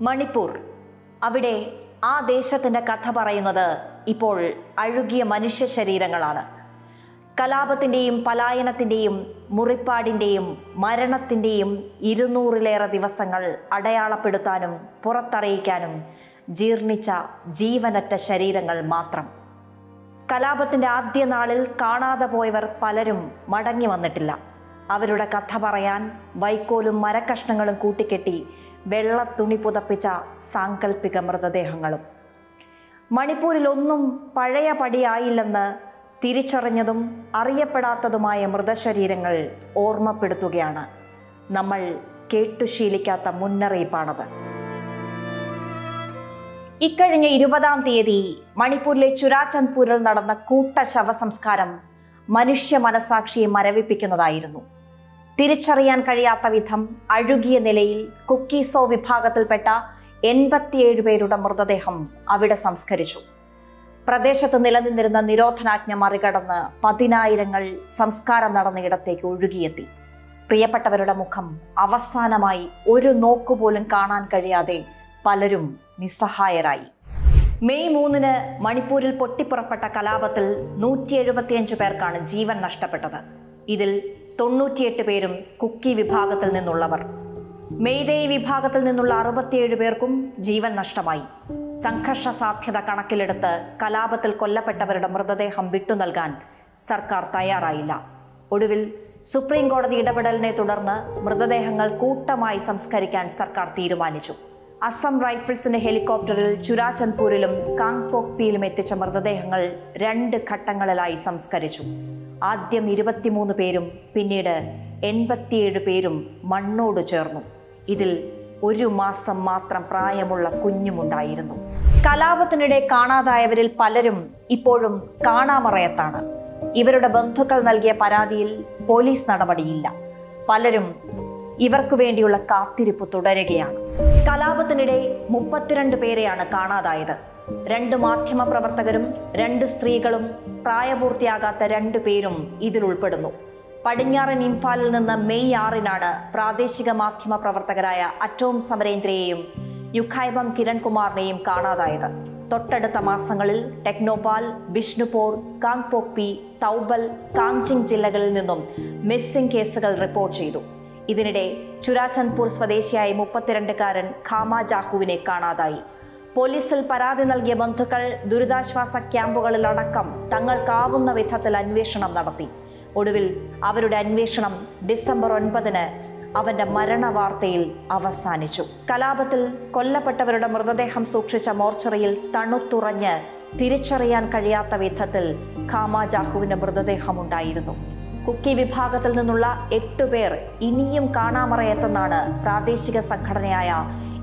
മണിപ്പൂർ. അവിടെ ആ ദേശത്തിന്റെ കഥ പറയുന്നത് ഇപ്പോൾ അഴുകിയ മനുഷ്യ ശരീരങ്ങളാണ്. കലാപത്തിന്റെയും പലായനത്തിന്റെയും മുറിപ്പാടിന്റെയും മരണത്തിന്റെയും ഇരുന്നൂറിലേറെ ദിവസങ്ങൾ അടയാളപ്പെടുത്താനും പുറത്തറിയിക്കാനും ജീർണിച്ച ജീവനറ്റ ശരീരങ്ങൾ മാത്രം. കലാപത്തിന്റെ ആദ്യ നാളിൽ കാണാതെ പോയവർ പലരും മടങ്ങി വന്നിട്ടില്ല. അവരുടെ കഥ പറയാൻ വൈക്കോലും മരക്കഷ്ണങ്ങളും കൂട്ടിക്കെട്ടി വെള്ള തുണി പുതപ്പിച്ച സാങ്കല്പിക മൃതദേഹങ്ങളും. മണിപ്പൂരിൽ ഒന്നും പഴയ പടിയായില്ലെന്ന് തിരിച്ചറിഞ്ഞതും അറിയപ്പെടാത്തതുമായ മൃതശരീരങ്ങൾ ഓർമ്മപ്പെടുത്തുകയാണ്. നമ്മൾ കേട്ടുശീലിക്കാത്ത മുന്നറിയിപ്പാണത്. ഇക്കഴിഞ്ഞ ഇരുപതാം തീയതി മണിപ്പൂരിലെ ചുരാചന്ദ്പൂരിൽ നടന്ന കൂട്ട ശവസംസ്കാരം മനുഷ്യ മനസാക്ഷിയെ മരവിപ്പിക്കുന്നതായിരുന്നു. തിരിച്ചറിയാൻ കഴിയാത്ത വിധം അഴുകിയ നിലയിൽ കുക്കീസോ വിഭാഗത്തിൽപ്പെട്ട എൺപത്തിയേഴ് പേരുടെ മൃതദേഹം അവിടെ സംസ്കരിച്ചു. പ്രദേശത്ത് നിലനിന്നിരുന്ന നിരോധനാജ്ഞ മറികടന്ന് പതിനായിരങ്ങൾ സംസ്കാരം നടന്ന ഇടത്തേക്ക് ഒഴുകിയെത്തി. പ്രിയപ്പെട്ടവരുടെ മുഖം അവസാനമായി ഒരു നോക്കുപോലും കാണാൻ കഴിയാതെ പലരും നിസ്സഹായരായി. മെയ് മൂന്നിന് മണിപ്പൂരിൽ പൊട്ടിപ്പുറപ്പെട്ട കലാപത്തിൽ നൂറ്റി എഴുപത്തിയഞ്ച് പേർക്കാണ് ജീവൻ നഷ്ടപ്പെട്ടത്. ഇതിൽ തൊണ്ണൂറ്റിയെട്ട് പേരും കുക്കി വിഭാഗത്തിൽ നിന്നുള്ളവർ. മെയ്തേയ് വിഭാഗത്തിൽ നിന്നുള്ള അറുപത്തിയേഴ് പേർക്കും ജീവൻ നഷ്ടമായി. സംഘർഷ സാധ്യത കണക്കിലെടുത്ത് കലാപത്തിൽ കൊല്ലപ്പെട്ടവരുടെ മൃതദേഹം വിട്ടു നൽകാൻ സർക്കാർ തയ്യാറായില്ല. ഒടുവിൽ സുപ്രീം കോടതി ഇടപെടലിനെ തുടർന്ന് മൃതദേഹങ്ങൾ കൂട്ടമായി സംസ്കരിക്കാൻ സർക്കാർ തീരുമാനിച്ചു. അസം റൈഫിൾസിന്റെ ഹെലികോപ്റ്ററിൽ ചുരാചന്ദ്പൂരിലും കാങ്പോക്പിയിലും എത്തിച്ച മൃതദേഹങ്ങൾ രണ്ട് ഘട്ടങ്ങളിലായി സംസ്കരിച്ചു. ആദ്യം ഇരുപത്തിമൂന്ന് പേരും പിന്നീട് എൺപത്തിയേഴ് പേരും മണ്ണോട് ചേർന്നു. ഇതിൽ ഒരു മാസം മാത്രം പ്രായമുള്ള കുഞ്ഞുമുണ്ടായിരുന്നു. കലാപത്തിനിടെ കാണാതായവരിൽ പലരും ഇപ്പോഴും കാണാമറയത്താണ്. ഇവരുടെ ബന്ധുക്കൾ നൽകിയ പരാതിയിൽ പോലീസ് നടപടിയില്ല. പലരും ഇവർക്ക് വേണ്ടിയുള്ള കാത്തിരിപ്പ് തുടരുകയാണ്. കലാപത്തിനിടെ മുപ്പത്തിരണ്ട് പേരെയാണ് കാണാതായത്. രണ്ട് മാധ്യമ പ്രവർത്തകരും രണ്ട് സ്ത്രീകളും പ്രായപൂർത്തിയാകാത്ത രണ്ട് പേരും ഇതിൽ ഉൾപ്പെടുന്നു. പടിഞ്ഞാറൻ ഇംഫാലിൽ നിന്ന് മെയ് ആറിനാണ് പ്രാദേശിക മാധ്യമ പ്രവർത്തകരായ അറ്റോം സമരേന്ദ്രയെയും യുഖൈബം കിരൺകുമാറിനെയും കാണാതായത്. തൊട്ടടുത്ത മാസങ്ങളിൽ ടെക്നോപാൽ ബിഷ്ണുപൂർ കാങ്പോക്പി തൗബൽ കാങ്ജിങ് ജില്ലകളിൽ നിന്നും മിസ്സിംഗ് കേസുകൾ റിപ്പോർട്ട് ചെയ്തു. ഇതിനിടെ ചുരാചന്ദ്പൂർ സ്വദേശിയായ മുപ്പത്തിരണ്ടുകാരൻ ഖാമ ജാഹുവിനെ കാണാതായി. പോലീസിൽ പരാതി നൽകിയ ബന്ധുക്കൾ ദുരിതാശ്വാസ ക്യാമ്പുകളിലടക്കം തങ്ങൾക്കാവുന്ന വിധത്തിൽ അന്വേഷണം നടത്തി. ഒടുവിൽ അവരുടെ അന്വേഷണം ഡിസംബർ ഒൻപതിന് അവന്റെ മരണവാർത്തയിൽ അവസാനിച്ചു. കലാപത്തിൽ കൊല്ലപ്പെട്ടവരുടെ മൃതദേഹം സൂക്ഷിച്ച മോർച്ചറിയിൽ തണുത്തുറഞ്ഞ് തിരിച്ചറിയാൻ കഴിയാത്ത വിധത്തിൽ ഖാമ ജാഹുവിന്റെ മൃതദേഹമുണ്ടായിരുന്നു. കുക്കി വിഭാഗത്തിൽ നിന്നുള്ള എട്ടു പേർ ഇനിയും കാണാമറയത്തെന്നാണ് പ്രാദേശിക സംഘടനയായ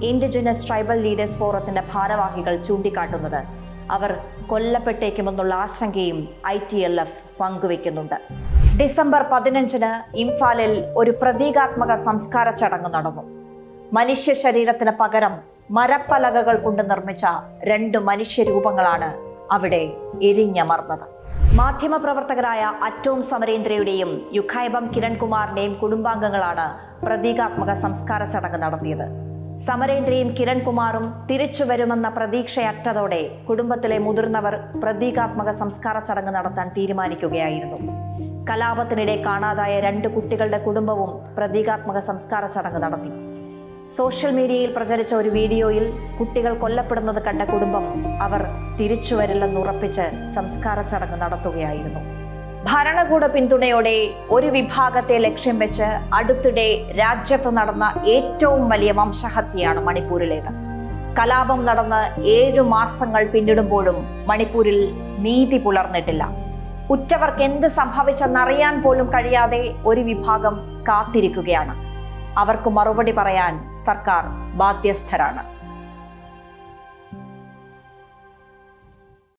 ഇൻഡിജിനസ് ട്രൈബൽ ലീഡേഴ്സ് ഫോറത്തിന്റെ ഭാരവാഹികൾ ചൂണ്ടിക്കാട്ടുന്നത്. അവർ കൊല്ലപ്പെട്ടേക്കുമെന്നുള്ള ആശങ്കയും ഐ ടി എൽ എഫ് പങ്കുവെക്കുന്നുണ്ട് ഡിസംബർ പതിനഞ്ചിന് ഇംഫാലിൽ ഒരു പ്രതീകാത്മക സംസ്കാര ചടങ്ങ് നടന്നു. മനുഷ്യ ശരീരത്തിന് പകരം മരപ്പലകകൾ കൊണ്ട് നിർമ്മിച്ച രണ്ട് മനുഷ്യരൂപങ്ങളാണ് അവിടെ എരിഞ്ഞമർന്നത്. മാധ്യമപ്രവർത്തകരായ അറ്റോം സമരേന്ദ്രയുടെയും യുഖൈബം കിരൺകുമാറിന്റെയും കുടുംബാംഗങ്ങളാണ് പ്രതീകാത്മക സംസ്കാര ചടങ്ങ് നടത്തിയത്. സമരേന്ദ്രയും കിരൺകുമാറും തിരിച്ചു വരുമെന്ന പ്രതീക്ഷയറ്റതോടെ കുടുംബത്തിലെ മുതിർന്നവർ പ്രതീകാത്മക സംസ്കാര ചടങ്ങ് നടത്താൻ തീരുമാനിക്കുകയായിരുന്നു. കലാപത്തിനിടെ കാണാതായ രണ്ട് കുട്ടികളുടെ കുടുംബവും പ്രതീകാത്മക സംസ്കാര ചടങ്ങ് നടത്തി. സോഷ്യൽ മീഡിയയിൽ പ്രചരിച്ച ഒരു വീഡിയോയിൽ കുട്ടികൾ കൊല്ലപ്പെടുന്നത് കണ്ട കുടുംബം അവർ തിരിച്ചു വരില്ലെന്നുറപ്പിച്ച് സംസ്കാര ചടങ്ങ് നടത്തുകയായിരുന്നു. ഭരണകൂട പിന്തുണയോടെ ഒരു വിഭാഗത്തെ ലക്ഷ്യം വെച്ച് അടുത്തിടെ രാജ്യത്ത് നടന്ന ഏറ്റവും വലിയ വംശഹത്യയാണ് മണിപ്പൂരിലേത്. കലാപം നടന്ന് ഏഴു മാസങ്ങൾ പിന്നിടുമ്പോഴും മണിപ്പൂരിൽ നീതി പുലർന്നിട്ടില്ല. ഉറ്റവർക്ക് എന്ത് സംഭവിച്ചെന്നറിയാൻ പോലും കഴിയാതെ ഒരു വിഭാഗം കാത്തിരിക്കുകയാണ്. അവർക്ക് മറുപടി പറയാൻ സർക്കാർ ബാധ്യസ്ഥരാണ്.